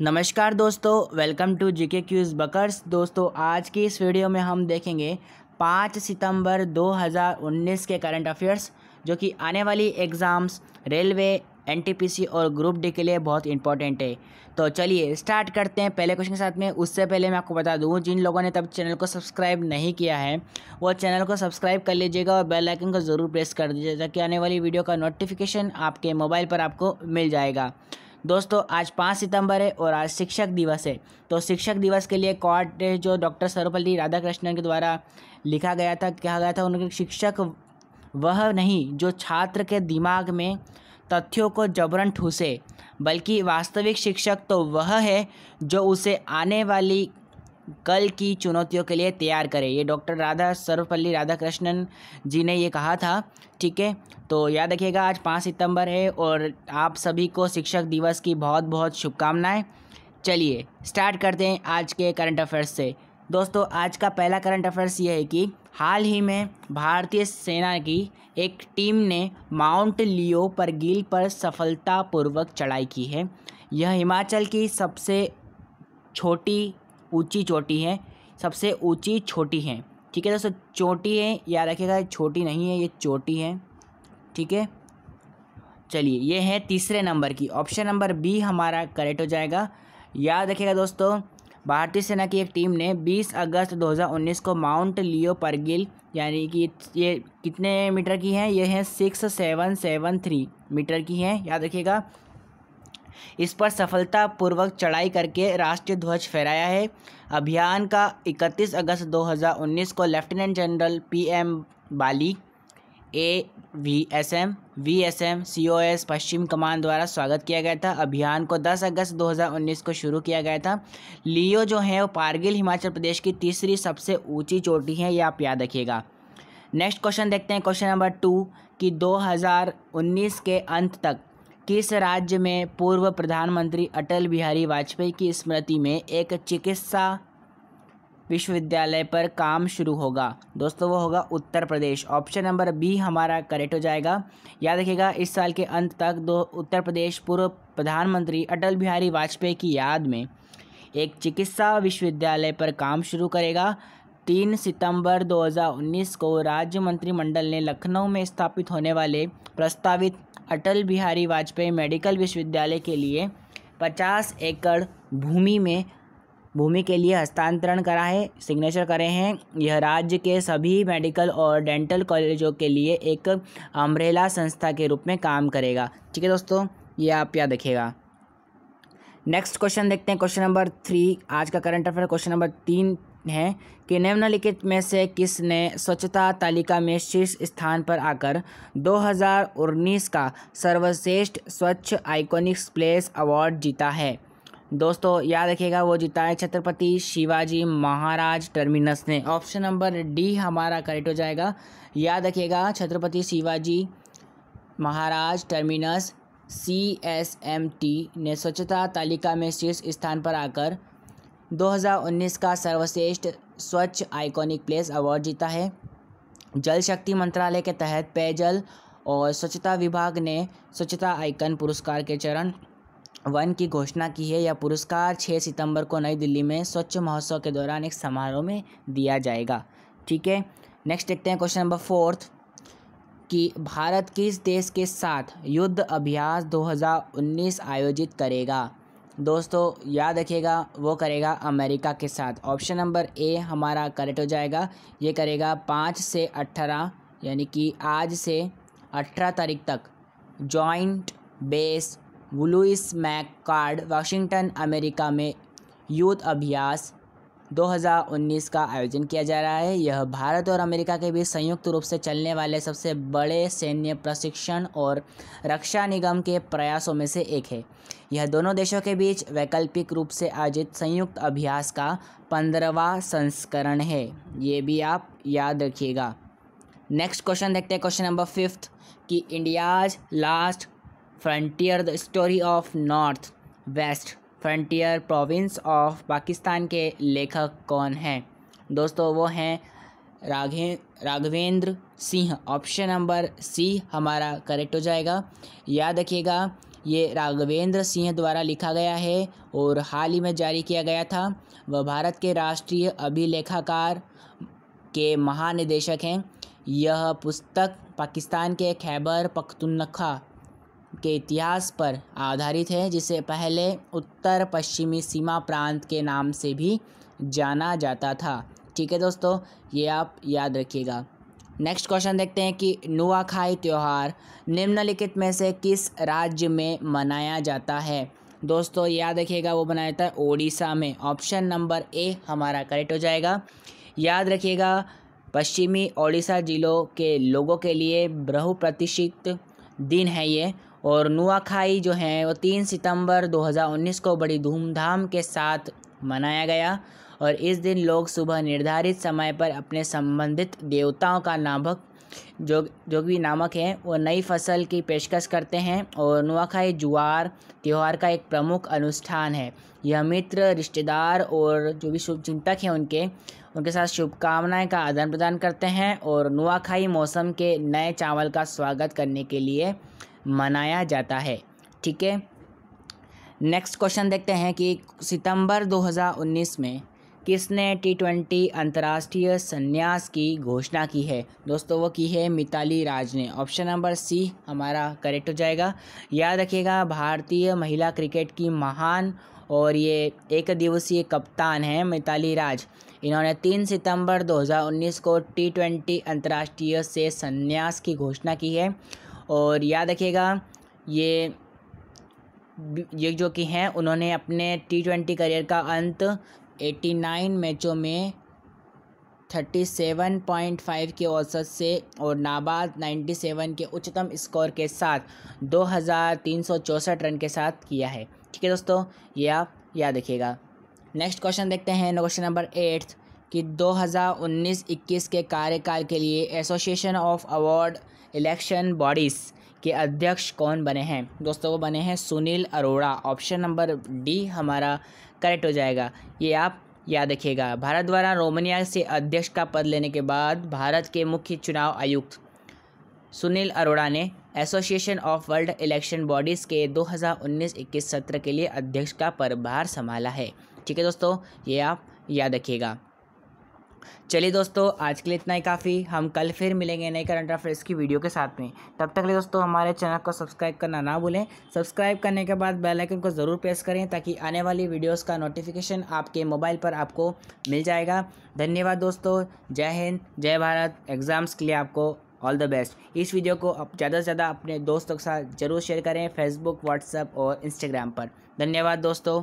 नमस्कार दोस्तों welcome to GK quiz बकर्स दोस्तों, आज की इस वीडियो में हम देखेंगे पाँच सितंबर 2019 के करंट अफेयर्स जो कि आने वाली एग्ज़ाम्स रेलवे एनटीपीसी और ग्रुप डी के लिए बहुत इंपॉर्टेंट है। तो चलिए स्टार्ट करते हैं पहले क्वेश्चन के साथ में। उससे पहले मैं आपको बता दूँ, जिन लोगों ने तब चैनल को सब्सक्राइब नहीं किया है, वो चैनल को सब्सक्राइब कर लीजिएगा और बेल आइकन को ज़रूर प्रेस कर दीजिएगा, ताकि आने वाली वीडियो का नोटिफिकेशन आपके मोबाइल पर आपको मिल जाएगा। दोस्तों, आज पाँच सितंबर है और आज शिक्षक दिवस है। तो शिक्षक दिवस के लिए कॉर्ड जो डॉक्टर सर्वपल्ली राधाकृष्णन के द्वारा लिखा गया था, कहा गया था उनके शिक्षक वह नहीं, जो छात्र के दिमाग में तथ्यों को जबरन ठूसे, बल्कि वास्तविक शिक्षक तो वह है जो उसे आने वाली कल की चुनौतियों के लिए तैयार करें। ये डॉक्टर राधा, सर्वपल्ली राधाकृष्णन जी ने ये कहा था, ठीक है? तो याद रखिएगा, आज पाँच सितंबर है और आप सभी को शिक्षक दिवस की बहुत बहुत शुभकामनाएँ। चलिए, स्टार्ट करते हैं आज के करंट अफेयर्स से। दोस्तों, आज का पहला करंट अफेयर्स ये है कि हाल ही में भारतीय सेना की एक टीम ने माउंट लियो पर गिल पर सफलतापूर्वक चढ़ाई की है। यह हिमाचल की सबसे छोटी ऊँची चोटी है, सबसे ऊँची छोटी है। ठीक है दोस्तों, चोटी है, याद रखिएगा छोटी नहीं है, ये चोटी है। ठीक है? चलिए, ये है तीसरे नंबर की। ऑप्शन नंबर बी हमारा करेक्ट हो जाएगा। याद रखिएगा दोस्तों, भारतीय सेना की एक टीम ने 20 अगस्त 2019 को माउंट लियो परगिल यानी कि ये कितने मीटर की है? ये है six seven seven three metre की है, याद रखिएगा। इस पर सफलतापूर्वक चढ़ाई करके राष्ट्रीय ध्वज फहराया है। अभियान का 31 अगस्त 2019 को lieutenant general P M Bali, A V S M, V S M, C O S, पश्चिम कमान द्वारा स्वागत किया गया था। अभियान को 10 अगस्त 2019 को शुरू किया गया था। लियो जो है, वो कारगिल हिमाचल प्रदेश की तीसरी सबसे ऊँची चोटी है, ये आप याद रखिएगा। नेक्स्ट क्वेश्चन देखते हैं, क्वेश्चन नंबर टू, कि 2019 के अंत तक किस राज्य में पूर्व प्रधानमंत्री अटल बिहारी वाजपेयी की स्मृति में एक चिकित्सा विश्वविद्यालय पर काम शुरू होगा? दोस्तों, वो होगा Uttar Pradesh. Option number B हमारा करेक्ट हो जाएगा। याद रखिएगा, इस साल के अंत तक दो उत्तर प्रदेश पूर्व प्रधानमंत्री अटल बिहारी वाजपेयी की याद में एक चिकित्सा विश्वविद्यालय पर काम शुरू करेगा। तीन सितंबर 2019 को राज्य मंत्रिमंडल ने लखनऊ में स्थापित होने वाले प्रस्तावित अटल बिहारी वाजपेयी मेडिकल विश्वविद्यालय के लिए 50 एकड़ भूमि में, भूमि के लिए हस्तांतरण करा है सिग्नेचर करे हैं। यह राज्य के सभी मेडिकल और डेंटल कॉलेजों के लिए एक अम्ब्रेला संस्था के रूप में काम करेगा। ठीक है दोस्तों, ये आप याद रखिएगा। नेक्स्ट क्वेश्चन देखते हैं क्वेश्चन नंबर थ्री आज का करंट अफेयर क्वेश्चन नंबर तीन है कि निम्नलिखित में से किसने स्वच्छता तालिका में शीर्ष स्थान पर आकर 2019 का सर्वश्रेष्ठ स्वच्छ आइकॉनिक प्लेस अवार्ड जीता है? दोस्तों, याद रखिएगा, वो जीता है छत्रपति शिवाजी महाराज टर्मिनस ने। ऑप्शन नंबर डी हमारा करेक्ट हो जाएगा। याद रखिएगा, Chhatrapati Shivaji Maharaj terminus C S M T ने स्वच्छता तालिका में शीर्ष स्थान पर आकर 2019 का सर्वश्रेष्ठ स्वच्छ आइकॉनिक प्लेस अवार्ड जीता है। जल शक्ति मंत्रालय के तहत पेयजल और स्वच्छता विभाग ने स्वच्छता आइकन पुरस्कार के चरण वन की घोषणा की है। यह पुरस्कार छः सितंबर को नई दिल्ली में स्वच्छ महोत्सव के दौरान एक समारोह में दिया जाएगा। ठीक है नेक्स्ट देखते हैं क्वेश्चन नंबर फोर्थ कि भारत किस देश के साथ युद्ध अभ्यास 2019 आयोजित करेगा? दोस्तों, याद रखिएगा, वो करेगा अमेरिका के साथ। ऑप्शन नंबर ए हमारा करेक्ट हो जाएगा। ये करेगा पाँच से अट्ठारह यानी कि आज से अठारह तारीख तक। Joint base Lewis McChord, Washington, America में यूथ अभ्यास 2019 का आयोजन किया जा रहा है। यह भारत और अमेरिका के बीच संयुक्त रूप से चलने वाले सबसे बड़े सैन्य प्रशिक्षण और रक्षा निगम के प्रयासों में से एक है। यह दोनों देशों के बीच वैकल्पिक रूप से आयोजित संयुक्त अभ्यास का पंद्रहवा संस्करण है। ये भी आप याद रखिएगा। नेक्स्ट क्वेश्चन देखते हैं। क्वेश्चन नंबर फिफ्थ, कि India's last frontier the story of north west. Frontier province of Pakistan के लेखक कौन हैं? दोस्तों, वो हैं Raghe, Raghvendra Singh. Option number C हमारा करेक्ट हो जाएगा। याद रखिएगा, ये राघवेंद्र सिंह द्वारा लिखा गया है और हाल ही में जारी किया गया था। वह भारत के राष्ट्रीय अभिलेखाकार के महानिदेशक हैं। यह पुस्तक पाकिस्तान के खैबर पख्तूनख्वा के इतिहास पर आधारित है, जिसे पहले उत्तर पश्चिमी सीमा प्रांत के नाम से भी जाना जाता था। ठीक है दोस्तों, ये आप याद रखिएगा। नेक्स्ट क्वेश्चन देखते हैं कि नुआखाई त्यौहार निम्नलिखित में से किस राज्य में मनाया जाता है? दोस्तों, याद रखिएगा, वो बनाया जाता है ओडिशा में। ऑप्शन नंबर ए हमारा करेक्ट हो जाएगा। याद रखिएगा, पश्चिमी ओडिशा जिलों के लोगों के लिए बहुप्रतिष्ठित दिन है ये। और नुआखाई जो है, वो तीन सितंबर 2019 को बड़ी धूमधाम के साथ मनाया गया। और इस दिन लोग सुबह निर्धारित समय पर अपने संबंधित देवताओं का नामक जो जो भी नामक हैं, वो नई फ़सल की पेशकश करते हैं और नुआखाई जुआर त्यौहार का एक प्रमुख अनुष्ठान है। यह मित्र, रिश्तेदार और जो भी शुभ चिंतक हैं उनके उनके साथ शुभकामनाएँ का आदान प्रदान करते हैं और नुआखाई मौसम के नए चावल का स्वागत करने के लिए मनाया जाता है। ठीक है? नेक्स्ट क्वेश्चन देखते हैं कि सितंबर 2019 में किसने टी ट्वेंटी अंतर्राष्ट्रीय संन्यास की घोषणा की है? दोस्तों, वो की है मिताली राज ने। ऑप्शन नंबर सी हमारा करेक्ट हो जाएगा। याद रखिएगा, भारतीय महिला क्रिकेट की महान और ये एक दिवसीय कप्तान हैं मिताली राज। इन्होंने तीन सितंबर 2019 को टी ट्वेंटी अंतर्राष्ट्रीय से संन्यास की घोषणा की है। और याद रखिएगा, ये ये जो कि हैं, उन्होंने अपने टी ट्वेंटी करियर का अंत एटी नाइन मैचों में थर्टी सेवन पॉइंट फाइव के औसत से और नाबाद नाइन्टी सेवन के उच्चतम स्कोर के साथ दो हज़ार तीन सौ चौंसठ रन के साथ किया है। ठीक है दोस्तों, ये आप याद रखिएगा। नेक्स्ट क्वेश्चन देखते हैं क्वेश्चन नंबर एट्थ कि 2019-21 के कार्यकाल के लिए association of award election bodies के अध्यक्ष कौन बने हैं? दोस्तों, वो बने हैं Sunil Arora. Option number D हमारा करेक्ट हो जाएगा। ये आप याद रखिएगा। भारत द्वारा रोमानिया से अध्यक्ष का पद लेने के बाद भारत के मुख्य चुनाव आयुक्त सुनील अरोड़ा ने association of world election bodies के 2019-21 सत्र के लिए अध्यक्ष का पदभार संभाला है। ठीक है दोस्तों, ये आप याद रखिएगा। चलिए दोस्तों, आज के लिए इतना ही काफ़ी। हम कल फिर मिलेंगे नए करंट अफेयर्स की वीडियो के साथ में। तब तक लिए दोस्तों, हमारे चैनल को सब्सक्राइब करना ना भूलें। सब्सक्राइब करने के बाद बेल आइकन को ज़रूर प्रेस करें ताकि आने वाली वीडियोस का नोटिफिकेशन आपके मोबाइल पर आपको मिल जाएगा। धन्यवाद दोस्तों। जय हिंद, जय भारत। एग्ज़ाम्स के लिए आपको ऑल द बेस्ट इस वीडियो को आप ज़्यादा से ज़्यादा अपने दोस्तों के साथ ज़रूर शेयर करें फेसबुक व्हाट्सएप और इंस्टाग्राम पर। धन्यवाद दोस्तों।